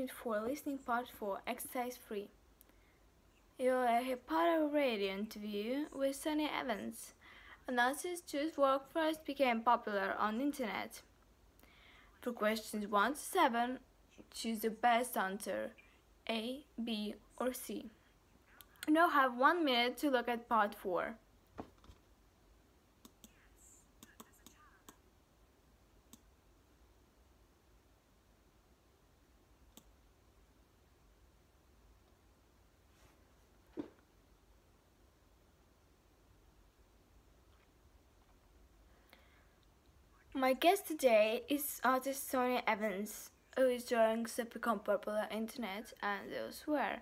Unit 4 Listening Part 4 Exercise 3 You're a radio interview with Sonia Evans. Announcers whose work first became popular on the internet. For questions 1 to 7, choose the best answer A, B, or C. Now have one minute to look at part 4. My guest today is artist Sonia Evans, who is drawing have become popular internet and elsewhere.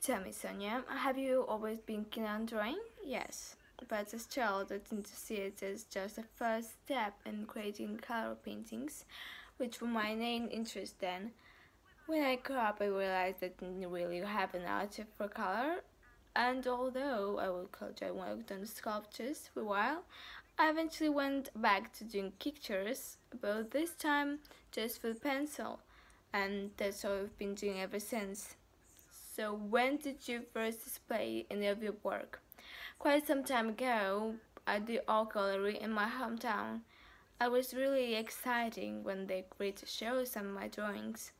Tell me, Sonia, have you always been keen on drawing? Yes, but as child, I to see it as just a first step in creating color paintings, which were my main interest then. When I grew up, I realized that I didn't really have an eye for color, and although I would culture worked on sculptures for a while, I eventually went back to doing pictures, but this time just with pencil, and that's all I've been doing ever since. So when did you first display any of your work? Quite some time ago at the art gallery in my hometown. I was really exciting when they agreed to show some of my drawings.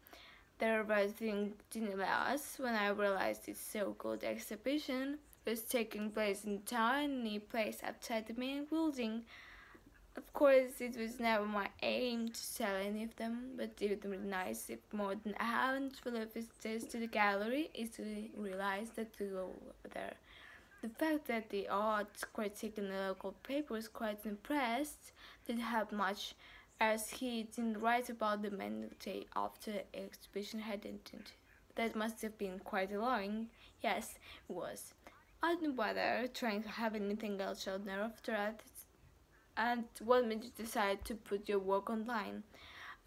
There was in Dinilas when I realized it's so good exhibition was taking place in a tiny place outside the main building. Of course, it was never my aim to sell any of them, but it would be nice if more than a handful of visitors to the gallery easily realized that we go there. The fact that the art critic in the local paper was quite impressed didn't help much, as he didn't write about the main day after the exhibition had ended. That must have been quite alarming. Yes, it was. I didn't bother trying to have anything else there after that. And what made you decide to put your work online?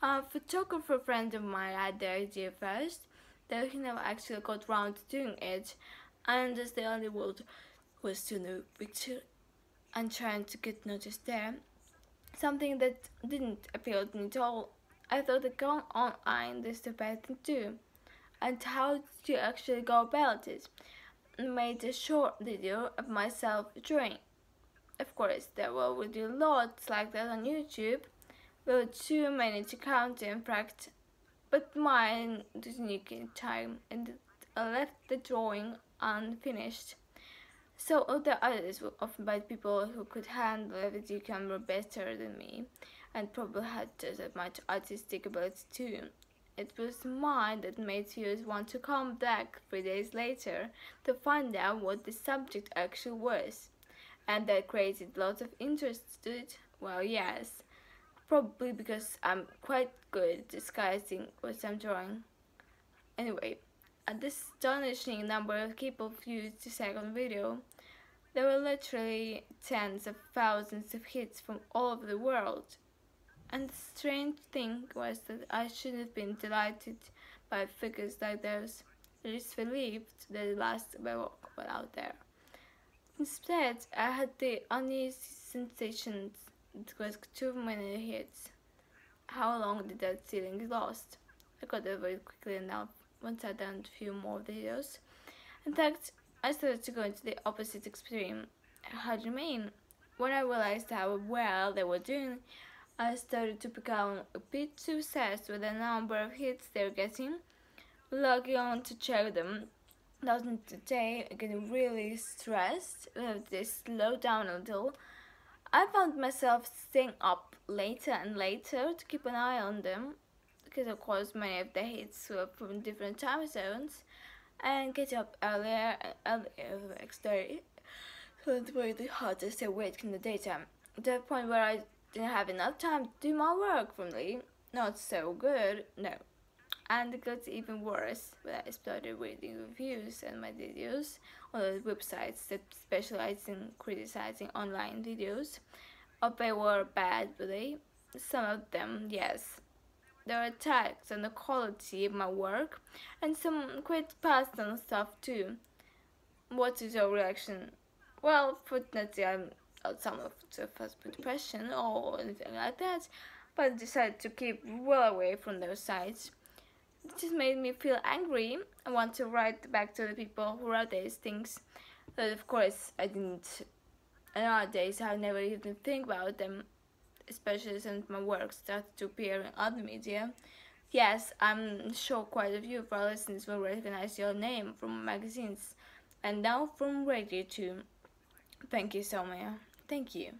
A photographer friend of mine had the idea first, though he never actually got round to doing it, and as the only word was to know picture and trying to get noticed there, something that didn't appeal to me at all. I thought that going online is the best thing to do. And how did you actually go about it? Made a short video of myself drawing. Of course, there were already lots like that on YouTube, there too many to count in fact, but mine unique in time and I left the drawing unfinished. So the others were often by people who could handle a video camera better than me and probably had just as much artistic ability too. It was mine that made viewers want to come back three days later to find out what the subject actually was. And that created lots of interest to it. Well, yes, probably because I'm quite good at disguising what I'm drawing. Anyway, an astonishing number of people viewed the second video. There were literally tens of thousands of hits from all over the world. And the strange thing was that I should have been delighted by figures like those, at least relieved that the last baroque were out there. Instead, I had the uneasy sensation that was too many hits. How long did that ceiling last? I got over it quickly enough once I'd done a few more videos. In fact, I started to go into the opposite extreme. How do you mean? When I realized how well they were doing, I started to become a bit too obsessed with the number of hits they're getting, logging on to check them doesn't today, getting really stressed if they slow down a little. I found myself staying up later and later to keep an eye on them, because of course many of the hits were from different time zones, and get up earlier and earlier the next day, so it it's really hard to stay awake in the daytime. The point where I didn't have enough time to do my work me. Not so good, no. And it got even worse when I started reading reviews and my videos on those websites that specialize in criticizing online videos. Or they were bad, but they, some of them, yes. There were attacks on the quality of my work and some quite personal stuff too. What is your reaction? Well, fortunately, I'm some of the first depression or anything like that, but decided to keep well away from those sites. it just made me feel angry. I want to write back to the people who wrote these things. But of course, I didn't. Nowadays, I never even think about them, especially since my work started to appear in other media. Yes, I'm sure quite a few of our listeners will recognize your name from magazines and now from radio too. Thank you, Sonia. Thank you.